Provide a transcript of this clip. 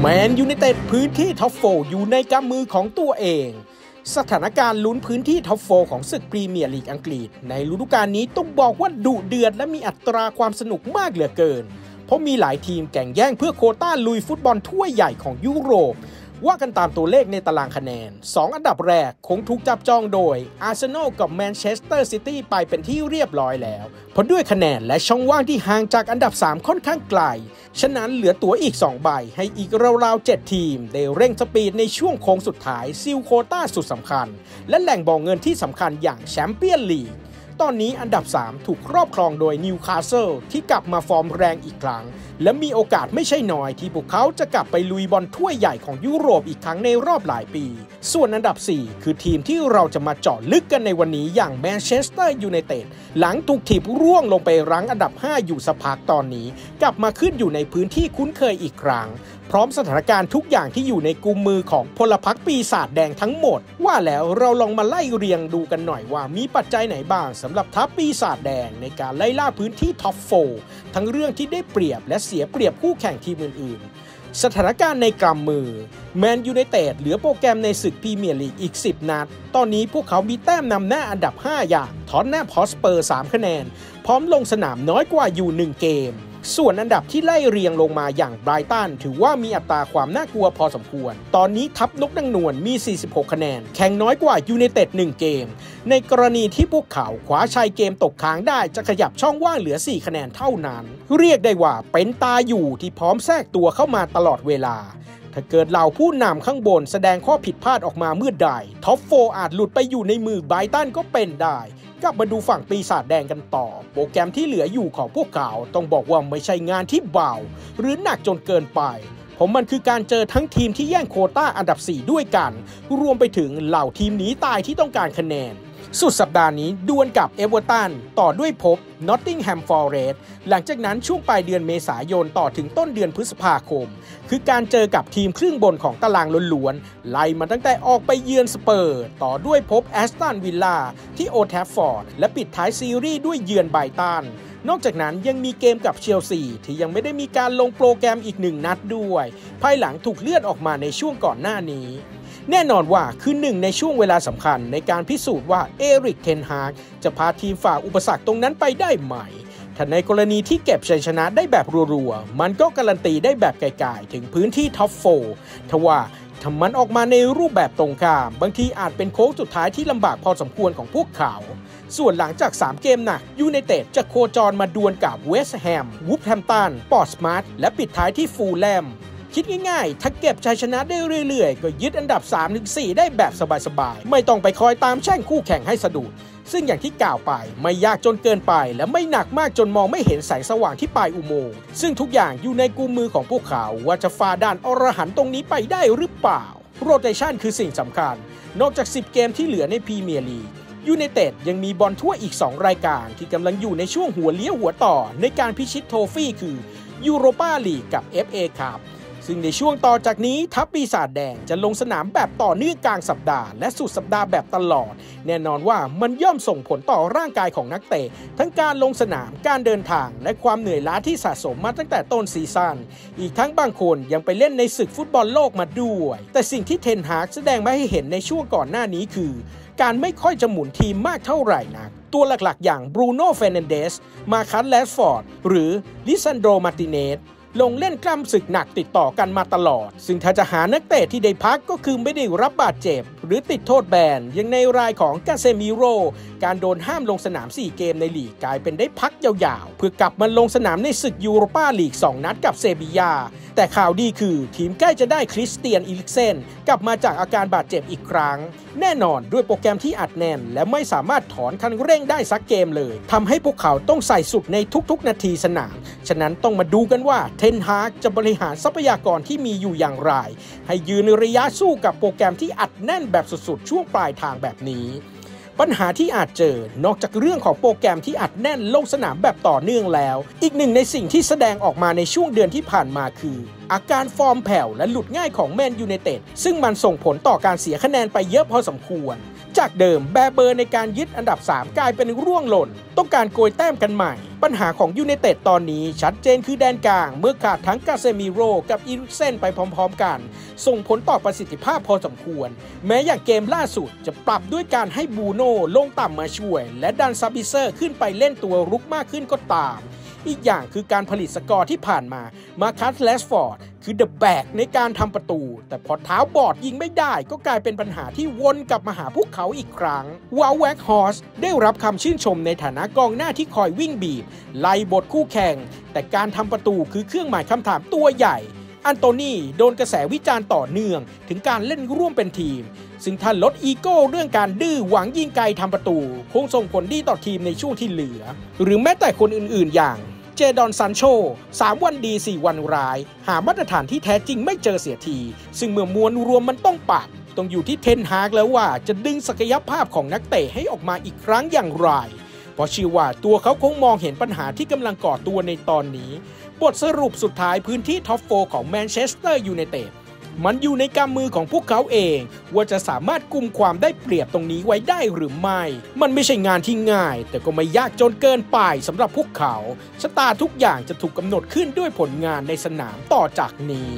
แมนยูไนเต็ดพื้นที่ท็อปโฟร์อยู่ในกำมือของตัวเอง สถานการณ์ลุ้นพื้นที่ท็อปโฟร์ของศึกพรีเมียร์ลีกอังกฤษ ในฤดูกาลนี้ต้องบอกว่าดุเดือดและมีอัตราความสนุกมากเหลือเกิน เพราะมีหลายทีมแข่งแย่งเพื่อโควตาลุยฟุตบอลถ้วยใหญ่ของยุโรป ว่ากันตามตัวเลขในตารางคะแนน 2 อันดับแรกคงถูกจับจองโดยอาร์เซนอลกับแมนเชสเตอร์ซิตี้ไปเป็นที่เรียบร้อยแล้ว เพราะด้วยคะแนนและช่องว่างที่ห่างจากอันดับ 3 ค่อนข้างไกล ฉะนั้นเหลือตั๋วอีก 2 ใบให้อีกราวๆ 7 ทีม ได้เร่งสปีดในช่วงโค้งสุดท้ายชิงโควตาสุดสำคัญ และแหล่งบ่อเงินที่สำคัญอย่างแชมเปี้ยนลีก ตอนนี้อันดับ 3 ถูกครอบครองโดยนิวคาสเซิลที่กลับมาฟอร์มแรงอีกครั้ง และมีโอกาสไม่ใช่น้อยที่พวกเขาจะกลับไปลุยบอลถ้วยใหญ่ของยุโรปอีกครั้งในรอบหลายปี ส่วนอันดับ 4 คือทีมที่เราจะมาเจาะลึกกันในวันนี้อย่างแมนเชสเตอร์ยูไนเต็ดหลังถูกถีบร่วงลงไปรั้งอันดับ 5 อยู่สักพักตอนนี้ กลับมาขึ้นอยู่ในพื้นที่คุ้นเคยอีกครั้ง พร้อมสถานการณ์ทุกอย่างที่อยู่ในกุมมือของพลพรรคปีศาจแดงทั้งหมด ว่าแล้วเราลองมาไล่เรียงดูกันหน่อยว่ามีปัจจัยไหนบ้างสำหรับทัพปีศาจแดงในการไล่ล่าพื้นที่ท็อปโฟร์ทั้งเรื่องที่ได้เปรียบและเสียเปรียบคู่แข่งทีมอื่นๆ สถานการณ์ในกำมือแมนยูไนเต็ดเหลือโปรแกรมในศึกพรีเมียร์ลีกอีก 10 นัด ตอนนี้พวกเขามีแต้มนำหน้าอันดับ 5 อย่าง ท็อตแนมฮ็อตสเปอร์ 3 คะแนน พร้อมลงสนามน้อยกว่าอยู่ 1 เกม ส่วนอันดับที่ไล่เรียงลงมาอย่างไบรตันถือว่ามีอัตราความน่ากลัวพอสมควร ตอนนี้ทัพนกนังนวลมี 46 คะแนน แข่งน้อยกว่ายูไนเต็ด1เกม ในกรณีที่พวกเขาคว้าชัยเกมตกค้างได้จะขยับช่องว่างเหลือ 4 คะแนนเท่านั้น เรียกได้ว่าเป็นตาอยู่ที่พร้อมแทรกตัวเข้ามาตลอดเวลาถ้าเกิดเหล่าผู้นำข้างบนแสดงข้อผิดพลาดออกมาเมื่อใด top four อาจหลุดไปอยู่ในมือไบรตันก็เป็นได้ กลับมาดูฝั่งปีศาจแดงกันต่อ โปรแกรมที่เหลืออยู่ของพวกเขาต้องบอกว่าไม่ใช่งานที่เบาหรือหนักจนเกินไป เพราะมันคือการเจอทั้งทีมที่แย่งโควต้าอันดับ 4 ด้วยกัน รวมไปถึงเหล่าทีมหนีตายที่ต้องการคะแนน สุดสัปดาห์นี้ดวลกับเอเวอร์ตันต่อด้วยพบน็อตติงแฮมฟอเรสต์หลังจากนั้นช่วงปลายเดือนเมษายนต่อถึงต้นเดือนพฤษภาคม คือการเจอกับทีมครึ่งบนของตารางล้วนๆ ไล่มาตั้งแต่ออกไปเยือนสเปอร์ส ต่อด้วยพบแอสตันวิลล่าที่โอลด์แทรฟฟอร์ด และปิดท้ายซีรีส์ด้วยเยือนไบรตันนอกจากนั้นยังมีเกมกับเชลซีที่ยังไม่ได้มีการลงโปรแกรมอีกหนึ่งนัดด้วย ภายหลังถูกเลื่อนออกมาในช่วงก่อนหน้านี้ แน่นอนว่าคือหนึ่งในช่วงเวลาสำคัญในการพิสูจน์ว่าเอริคเทนฮากจะพาทีมฝ่าอุปสรรคตรงนั้นไปได้ไหมถ้าในกรณีที่เก็บชัยชนะได้แบบรัวๆ มันก็การันตีได้แบบไกลๆ ถึงพื้นที่ top four ทว่าถ้ามันออกมาในรูปแบบตรงข้าม บางทีอาจเป็นโค้งสุดท้ายที่ลำบากพอสมควรของพวกเขา ส่วนหลังจาก 3 เกมหนักยูไนเต็ดจะโคจรมาดวลกับเวสต์แฮมวูล์ฟแฮมป์ตันบอร์นมัธและปิดท้ายที่ฟูแล่ม คิดง่ายๆ ถ้าเก็บชัยชนะได้เรื่อยๆ ก็ยึดอันดับ 3-4 ได้แบบสบายๆ ไม่ต้องไปคอยตามแช่งคู่แข่งให้สะดุด ซึ่งอย่างที่กล่าวไปไม่ยากจนเกินไป และไม่หนักมากจนมองไม่เห็นแสงสว่างที่ปลายอุโมงค์ ซึ่งทุกอย่างอยู่ในกุมมือของพวกเขาว่าจะฝ่าด่านอรหันต์ตรงนี้ไปได้หรือเปล่า rotation คือสิ่งสำคัญ นอกจาก 10 เกมที่เหลือในพรีเมียร์ลีกยูไนเต็ดยังมีบอลถ้วยอีก 2 รายการที่กำลังอยู่ในช่วงหัวเลี้ยวหัวต่อในการพิชิต trophy คือยูโรปาลีกกับ FA ครับ ซึ่งในช่วงต่อจากนี้ทัพปีศาจแดงจะลงสนามแบบต่อเนื่องกลางสัปดาห์และสุดสัปดาห์แบบตลอด แน่นอนว่ามันย่อมส่งผลต่อร่างกายของนักเตะ ทั้งการลงสนามการเดินทางและความเหนื่อยล้าที่สะสมมาตั้งแต่ต้นซีซั่นอีกทั้งบางคนยังไปเล่นในศึกฟุตบอลโลกมาด้วย แต่สิ่งที่เทนฮากแสดงมาให้เห็นในช่วงก่อนหน้านี้คือ การไม่ค่อยจะหมุนทีมมากเท่าไหร่นักตัวหลักๆ อย่างบรูโน่แฟร์นันเดส มาร์คัสแรชฟอร์ด หรือลิซานโดรมาร์ติเนซ ลงเล่นกล้ามศึกหนักติดต่อกันมาตลอด ซึ่งถ้าจะหานักเตะที่ได้พักก็คือไม่ได้รับบาดเจ็บ หรือติดโทษแบนอย่างในรายของกาเซมิโร การโดนห้ามลงสนาม 4 เกมในลีกกลายเป็นได้พักยาวๆ เพื่อกลับมาลงสนามในศึกยูโรปาลีก 2 นัดกับเซบียา แต่ข่าวดีคือทีมใกล้จะได้คริสเตียนอีริกเซนกลับมาจากอาการบาดเจ็บอีกครั้ง แน่นอนด้วยโปรแกรมที่อัดแน่น และไม่สามารถถอนคันเร่งได้สักเกมเลยทำให้พวกเขาต้องใส่สุดในทุกๆ นาทีสนาม ฉะนั้นต้องมาดูกันว่าเทนฮากจะบริหารทรัพยากรที่มีอยู่อย่างไร ให้ยืนระยะสู้กับโปรแกรมที่อัดแน่นแบบสุดๆ ช่วงปลายทางแบบนี้ปัญหาที่อาจเจอนอกจากเรื่องของโปรแกรมที่อัดแน่นลงสนามแบบต่อเนื่องแล้ว อีกหนึ่งในสิ่งที่แสดงออกมาในช่วงเดือนที่ผ่านมาคืออาการฟอร์มแผ่วและหลุดง่ายของแมนยูไนเต็ดซึ่งมันส่งผลต่อการเสียคะแนนไปเยอะพอสมควร จากเดิมแบเบอร์ในการยึดอันดับ 3 กลายเป็นร่วงหล่น ต้องการโกยแต้มกันใหม่ ปัญหาของยูไนเต็ดตอนนี้ชัดเจนคือแดนกลาง เมื่อขาดทั้งกาเซมิโรกับอีริกเซนไปพร้อมๆกัน ส่งผลต่อประสิทธิภาพพอสมควร แม้อย่างเกมล่าสุดจะปรับด้วยการให้บรูโน่ลงต่ำมาช่วย และดันซาบิตเซอร์ขึ้นไปเล่นตัวรุกมากขึ้นก็ตาม อีกอย่างคือการผลิตสกอร์ที่ผ่านมา มาร์คัสแรชฟอร์ดคือ the แบกในการทำประตู แต่พอเท้าบอดยิงไม่ได้ก็กลายเป็นปัญหาที่วนกลับมาหาพวกเขาอีกครั้งเวาต์เวกฮอร์สต์ได้รับคำชื่นชมในฐานะกองหน้าที่คอยวิ่งบีบ ไล่บดคู่แข่ง แต่การทำประตูคือเครื่องหมายคำถามตัวใหญ่อันโตนี่โดนกระแสวิจารณ์ต่อเนื่อง ถึงการเล่นร่วมเป็นทีม ซึ่งถ้าลดอีโก้เรื่องการดื้อหวังยิงไกลทำประตู คงส่งผลดีต่อทีมในช่วงที่เหลือ หรือแม้แต่คนอื่นๆอย่าง เจดอนซานโช3วันดี 4 วันร้าย หามาตรฐานที่แท้จริงไม่เจอเสียที ซึ่งเมื่อมวลรวมมันต้องปรับต้องอยู่ที่เทนฮากแล้วว่าจะดึงศักยภาพของนักเตะให้ออกมาอีกครั้งอย่างไร เพราะเชื่อว่าตัวเขาคงมองเห็นปัญหาที่กำลังก่อตัวในตอนนี้ บทสรุปสุดท้ายพื้นที่ top four ของแมนเชสเตอร์ยูไนเต็ด มันอยู่ในกำมือของพวกเขาเอง ว่าจะสามารถกุมความได้เปรียบตรงนี้ไว้ได้หรือไม่ มันไม่ใช่งานที่ง่าย แต่ก็ไม่ยากจนเกินไปสำหรับพวกเขาชะตาทุกอย่างจะถูกกำหนดขึ้นด้วยผลงานในสนามต่อจากนี้